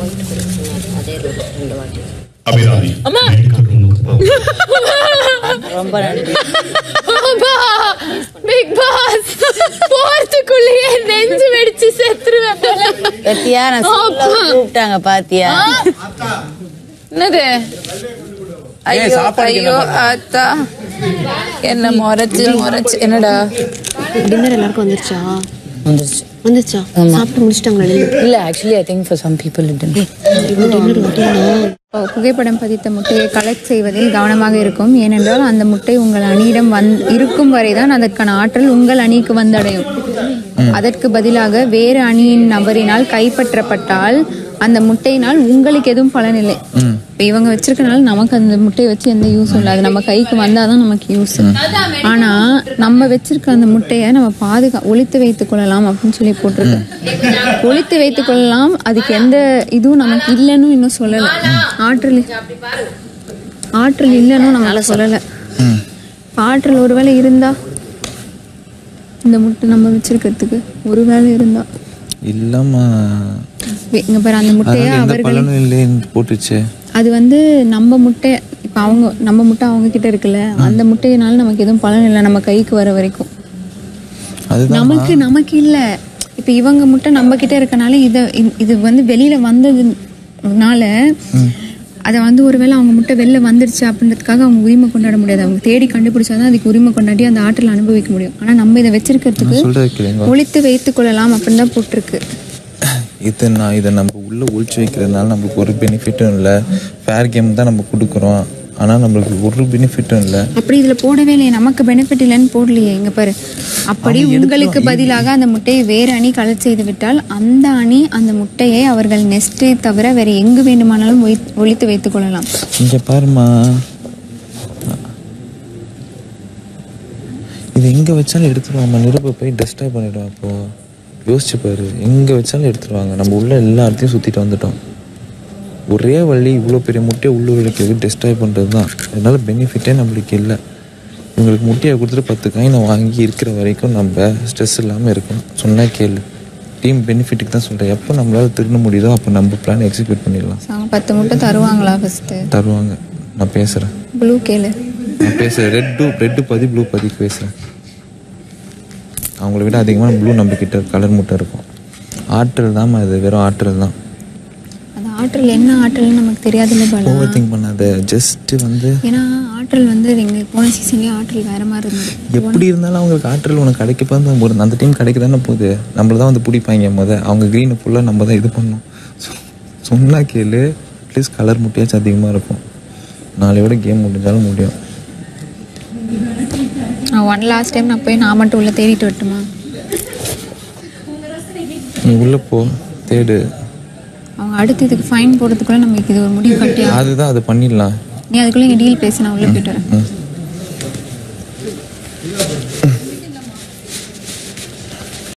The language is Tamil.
அதே ரெண்டு வாட்டி அபிராமி ரொம்ப நன்றி பிக் பாஸ் போறதுக்குள்ளேயே நெஞ்சு வெடிச்சு செத்துருவேன் பத்தியா நான் கூப்பிட்டாங்க பாத்தியா என்னது ஐயோ ஐயோ அத்தா என்ன முறைச்சு முறைச்சு என்னடா டின்னர் எல்லாருக்கும் வந்துருச்சா வந்துருச்சு. வந்துருச்சா சாப்பிட்டு முடிச்சிட்டாங்களா இல்ல actually I think for some people it புகைப்படம் பதித்த முட்டையை கலெக்ட் செய்வதில் கவனமாக இருக்கும். ஏனென்றால் அந்த முட்டை உங்கள் அணியிடம் வந் இருக்கும் வரைதான் அதற்கான ஆற்றல் உங்கள் அணிக்கு வந்தடையும். அதற்கு பதிலாக வேறு அணியின் நபரினால் கைப்பற்றப்பட்டால் அந்த முட்டையினால் உங்களுக்கு எதுவும் பலனில்லை இப்ப இவங்க வச்சிருக்கனால நமக்கு அந்த முட்டையை வச்சு எந்த யூஸும் இல்லை. அது நம்ம கைக்கு வந்தாதான் நமக்கு யூஸ் ஆனா நம்ம வச்சிருக்க அந்த முட்டையை நம்ம பாதுகா ஒளித்து வைத்துக் கொள்ளலாம் அப்படின்னு சொல்லி போட்டிருக்கு. ஒளித்து வைத்துக் கொள்ளலாம். அதுக்கு எந்த இதுவும் நமக்கு இல்லைன்னு இன்னும் சொல்லல. ஆற்றல் ஆற்றல் இல்லைன்னு நம்மளால சொல்லல. ஆற்றல் ஒருவேளை இருந்தா இந்த முட்டை நம்ம வச்சிருக்கிறதுக்கு ஒருவேளை இருந்தா. இல்லம்மா இங்க பாரு அந்த முட்டையை அவர்கள் போட்டுச்சு. அது வந்து நம்ம முட்டை இப்ப அவங்க நம்ம முட்டை அவங்க கிட்ட இருக்குல்ல அந்த முட்டையினால நமக்கு எதுவும் பலன் இல்லை நம்ம கைக்கு வர வரைக்கும். நமக்கு நமக்கு இல்ல. இப்ப இவங்க முட்டை நம்ம கிட்ட இருக்கனால இத இது வந்து வெளியில வந்ததுனால அத வந்து ஒருவேளை அவங்க முட்டை வெளில வந்துருச்சு அப்படின்றதுக்காக அவங்க உரிமை கொண்டாட முடியாது. அவங்க தேடி கண்டுபிடிச்சாதான் அதுக்கு உரிமை கொண்டாடி அந்த ஆற்றல் அனுபவிக்க முடியும். ஆனா நம்ம இதை வச்சிருக்கிறதுக்கு ஒழித்து வைத்துக் கொள்ளலாம் அப்படின்னு தான் போட்டிருக்கு. இது நான் இதை நம்ம உள்ள ஒழிச்சு வைக்கிறதுனால நம்மளுக்கு ஒரு பெனிஃபிட்டும் இல்லை. ஃபேர் கேம் தான் நம்ம கொடுக்குறோம். ஆனால் நம்மளுக்கு ஒரு பெனிஃபிட்டும் இல்லை. அப்படி இதுல போடவே இல்லையே. நமக்கு பெனிஃபிட் இல்லைன்னு போடலையே. இங்க பாரு. அப்படி உங்களுக்கு பதிலாக அந்த முட்டையை வேறு அணி கலெக்ட் செய்து விட்டால் அந்த அணி அந்த முட்டையை அவர்கள் நெஸ்டை தவிர வேற எங்கு வேண்டுமானாலும் ஒளித்து வைத்துக் கொள்ளலாம். இங்கே பாருமா இது எங்கே வச்சாலும் எடுத்துருவாங்க நிருப போய் டஸ்டாக பண்ணிடுவோம் அப்போ. யோசிச்சு பாரு. எங்கே வச்சாலும் எடுத்துருவாங்க நம்ம உள்ள எல்லா இடத்தையும் சுற்றிட்டு வந்துட்டோம். ஒரே வழி இவ்வளோ பெரிய முட்டையை உள்ள வைக்கிறது டெஸ்ட்ராய் பண்ணுறது தான் அதனால பெனிஃபிட்டே நம்மளுக்கு இல்லை. இவங்களுக்கு முட்டையை கொடுத்துட்டு பத்து காயினை வாங்கி இருக்கிற வரைக்கும் நம்ம ஸ்ட்ரெஸ் இல்லாமல் இருக்கணும். சொன்னா கேளு. டீம் பெனிஃபிட்டுக்கு தான் சொல்கிறேன் எப்போ நம்மளால் திருட முடியுதோ அப்போ நம்ம பிளான் எக்ஸிக்யூட் பண்ணிடலாம். பத்து முட்டை தருவாங்களா ஃபர்ஸ்ட் தருவாங்க. நான் பேசுகிறேன் ப்ளூ கேளு. நான் பேசுகிறேன் ரெட்டு ரெட்டு பதி ப்ளூ பதிக்கு பேசுகிறேன் அவங்கள விட அதிகமாக ப்ளூ நம்மக்கிட்ட கலர் முட்டை இருக்கும். ஆற்றல் தான் அது வெறும் ஆற்றல் தான். ஆற்றல் என்ன ஆற்றல்னு நமக்கு தெரியாதுல்ல பாலா. ஓவர் திங்க் பண்ணாத. ஜஸ்ட் வந்து ஏன்னா ஆற்றல் வந்து எங்க போன சீசன்லயே ஆற்றல் வேற மாதிரி இருந்தது. எப்படி இருந்தாலும் அவங்களுக்கு ஆற்றல் உனக்கு கிடைக்க பார்த்து ஒரு அந்த டீம் கிடைக்க தானே போகுது. நம்மள தான் வந்து பிடிப்பாங்க முத. அவங்க க்ரீனை ஃபுல்லாக நம்ம தான் இது பண்ணோம் சொ- சொன்னா கேளு. அட்லீஸ்ட் கலர் முட்டையாச்சும் அதிகமாக இருக்கும். நாளையோட கேம் முடிஞ்சாலும் முடியும். ஒன் லாஸ்ட் டைம் நான் போய் நான் மட்டும் உள்ள தேடிட்டு வரட்டுமா? நீ உள்ளே போ. தேடு. அவங்க அடுத்து இதுக்கு ஃபைன் போடுறதுக்குள்ள நமக்கு இது ஒரு முடிவு கட்டி அதுதான் அது பண்ணிடலாம். நீ அதுக்குள்ளே டீல் பேசி நான் உள்ளே போயிட்டு வரேன்.